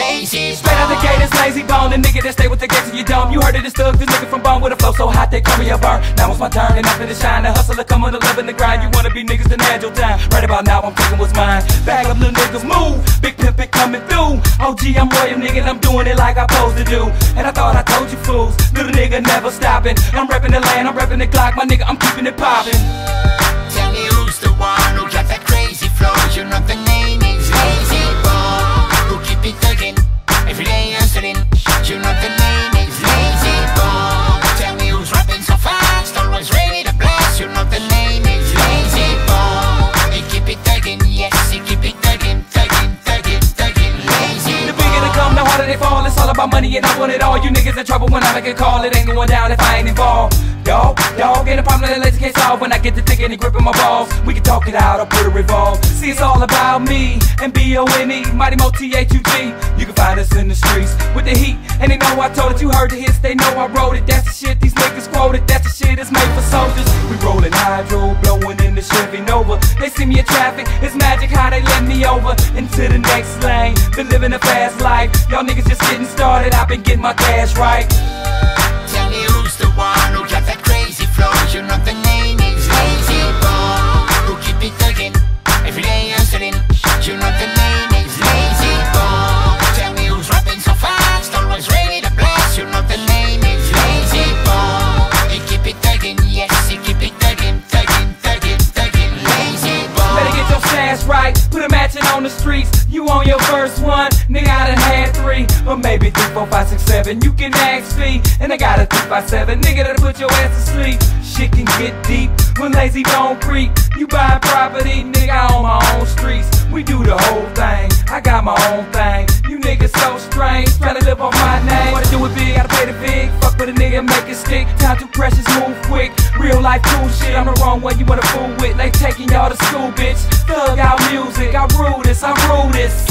Layzie Straight out the gate, it's Layzie Bone. The nigga that stay with the gates in your dome. You heard it, it's thug. This nigga from Bone with a flow so hot they call me a burn. Now it's my turn, and after the shine, the hustler come with the love and the grind. You wanna be niggas, then had your time. Right about now, I'm taking what's mine. Bag up, little niggas, move. Big pimp, it coming through. OG, I'm royal, nigga, and I'm doing it like I supposed to do. And I thought I told you fools, little nigga never stopping. I'm repping the land, I'm repping the Glock, my nigga, I'm keeping it popping. About money and I want it all. You niggas in trouble when I make a call. It ain't going down if I ain't involved. Dog, dog, ain't a When I get to thinking and gripping my balls, we can talk it out. I'll put a revolve. See, it's all about me and B O N E, Mighty Mo T H U G. You can find us in the streets with the heat, and they know I told it. You heard the hits, they know I wrote it. That's the shit these niggas quoted. That's the shit that's made for soldiers. We rolling hydro, blowing in the Chevy Nova. They see me in traffic, it's magic how they let me over into the next lane. Been living a fast life, y'all niggas just getting started. I've been getting my cash right. Or maybe three, four, five, six, seven. You can ask me, and I got a three, five, seven. Nigga that'll put your ass to sleep. Shit can get deep when Layzie Bone creep. You buy property, nigga, on my own streets. We do the whole thing, I got my own thing. You niggas so strange, tryna live off my name. Wanna do it big, gotta pay the big. Fuck with a nigga, make it stick. Time too precious, move quick. Real life cool shit, I'm the wrong one you wanna fool with. Like taking y'all to school, bitch. Thug out music, I rule this, I rule this.